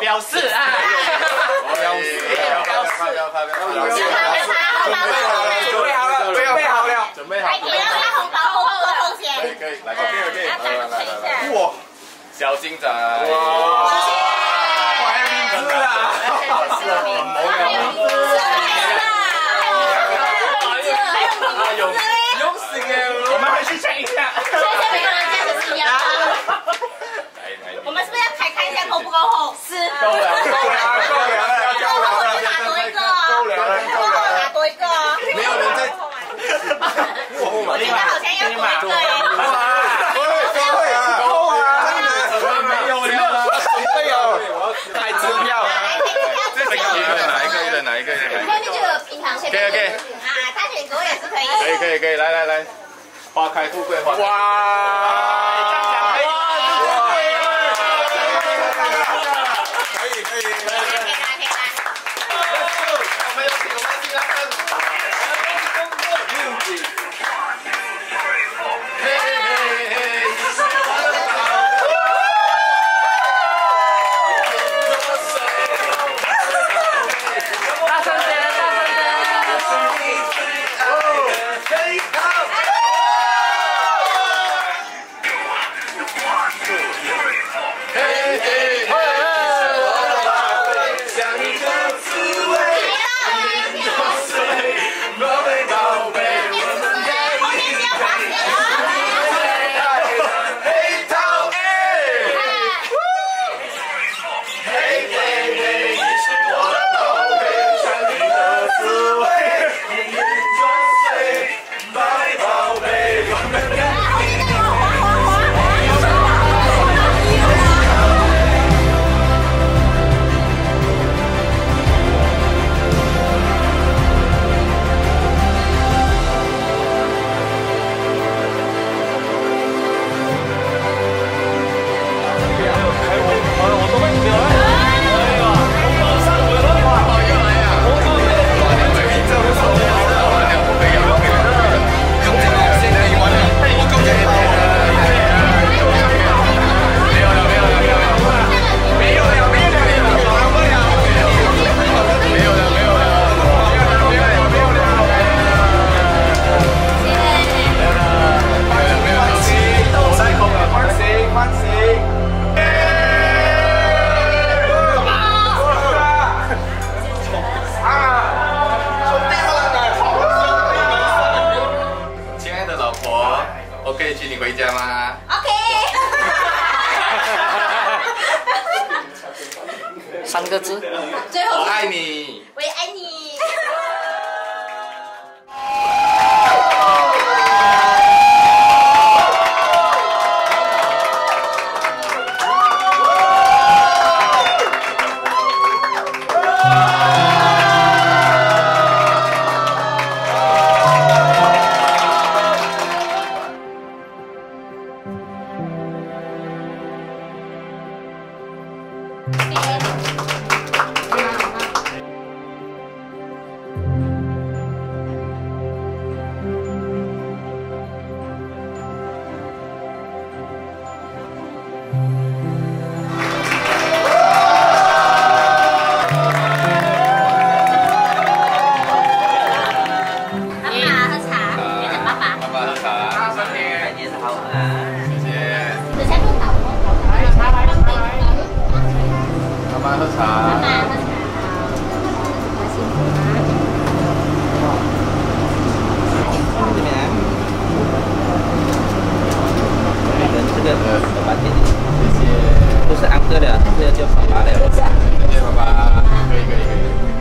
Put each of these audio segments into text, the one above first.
表示啊，表示，表示，不要怕，不要怕，不要准备好了，准备好了，准备好了，准备好了，可以险。可以，来，OK 来 OK，来来来来，哇，小金仔，哇，我还有名字啊，是啊，很无聊，有有死嘅，我们回去想一下。每个人价值是一样的。我们是不是要开看一下够不够厚？是。够了，够了，够了，要够够了，了，拿多一个哦。够了，够够了，了，拿多一个哦。没有人在，我觉得好像要多一个耶。够啊，够啊，真的没有了，准备哦，开支票了，哪一个？哪一个？哪一个？那就有平常先。OK OK，啊，他选狗也是可以。可以可以可以，来来来，花开富贵花，哇，好啊！谢谢。等下录好。妈妈喝茶。妈喝茶。这边来，人这个。爸爸点，谢谢。不是安哥的，这个。叫爸爸的。谢谢爸爸。可以可以可以。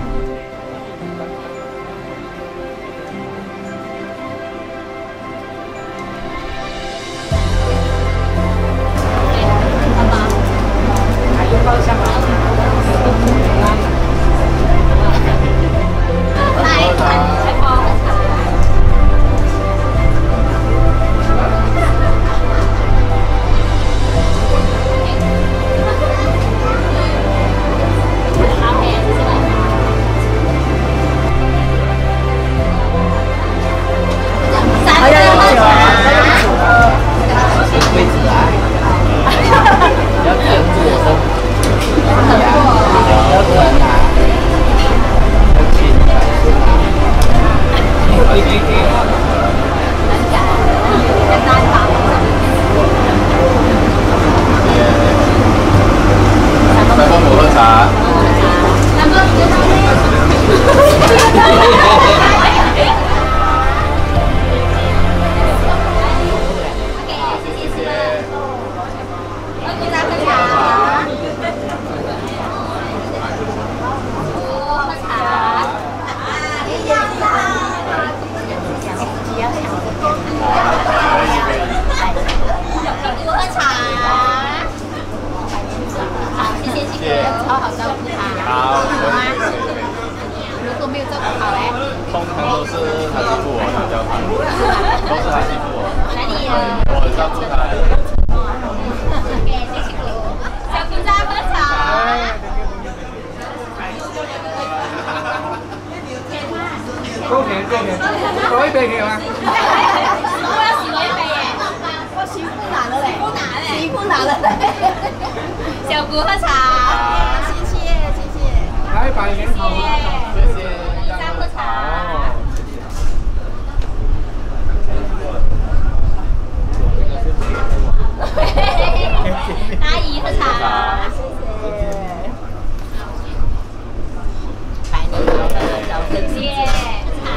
照顾他。好，好吗？可以可以可以。如果没有照顾好嘞，通常都是他欺负我，他教他，都是他欺负我，哪里有？我照顾他。给谢谢。小姑在喝茶。高甜高甜，攞一杯佢嘛？我要洗我一杯耶！我洗不拿了嘞，不拿嘞，洗不拿了嘞。小姑喝茶，谢。来百年好啊！谢谢，这样喝茶。哦，阿姨喝茶，百年好合，早生谢茶。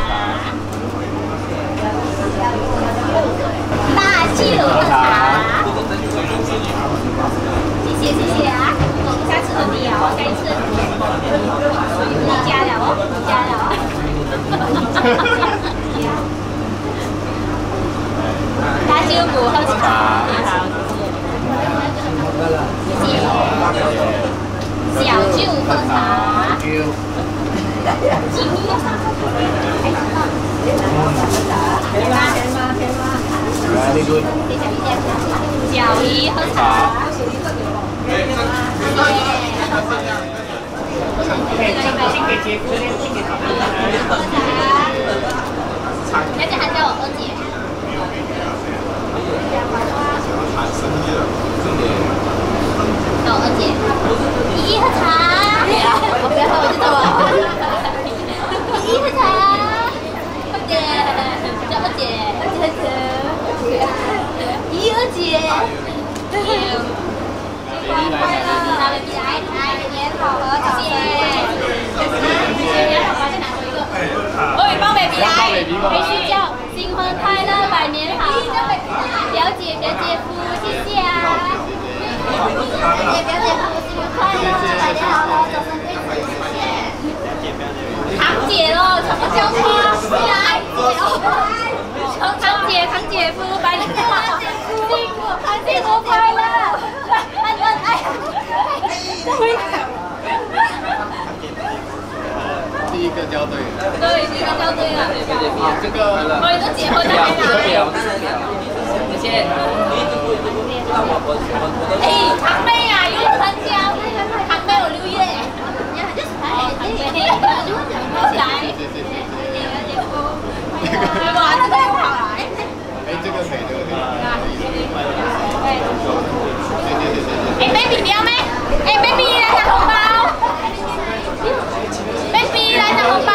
大舅喝茶，谢谢谢谢啊！下次和你哦，下一次你加了哦，你加了哦。大舅母喝茶，谢谢。小舅喝茶，吉米喝茶。小姨喝茶，而且还叫我二姐。叫我二姐，姨姨喝茶，我不要喝，我就走了。姨姨喝茶，二姐，叫二姐，二姐二姐，姨二姐，快乐，来来来，年好合，姐。哦，帮 baby 来，没睡觉，新婚快乐，百年好合，不要姐、表姐夫，谢谢啊！表姐、表姐夫，生日快乐！百年好合，早生贵子，谢谢。堂姐喽，什么叫花？来，堂堂姐、堂姐夫，百年好合，幸福幸福快乐！恩恩爱，第一个交对，对，这个叫对了。好，这个我们都结婚了还来？谢谢。哎，堂妹啊，有参加，堂妹有留言。来，哇，这个又好了。哎，这个谁？这个谁？哎，baby 你要没？哎，baby 红包。baby 来拿红包。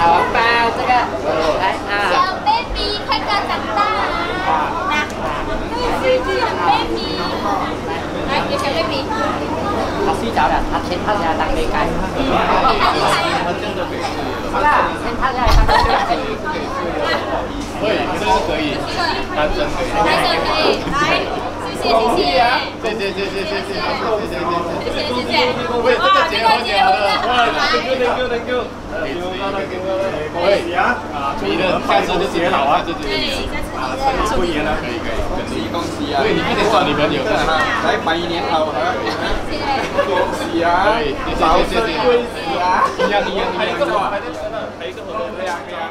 好包这个，来啊，小 baby 快快长大。来，给小 baby。他睡着了，他牵他下来当杯盖，好吧，牵他下来当杯盖。可以，这是可以，单身可以。来，小可以，来，谢谢谢谢。谢谢。谢谢。谢谢。谢谢。谢谢。谢谢。谢谢。喂，这个哇，这个结婚了结婚了，来。Thank you Thank you。喂，你的下次就结好啊，这就对，下次不严了。可以可以，恭喜恭喜啊对，你一定找女朋友的哈。来拜年好啊！谢谢。恭喜啊！可以，谢。谢谢。谢谢。谢。啊！一样一样一样一样。还在车呢，还有一个合作，对呀对呀。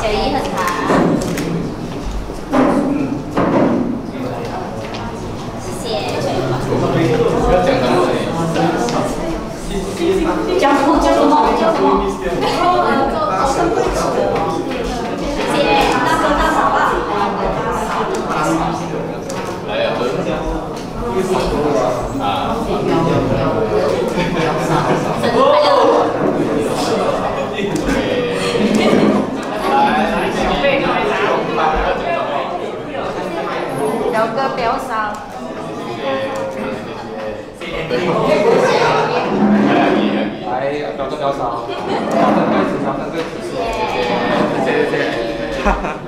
小姨喝茶。谢谢小姨。讲什么？叫什么？有个表嫂。来，表哥表嫂，掌声支持，掌谢谢谢。谢谢谢谢。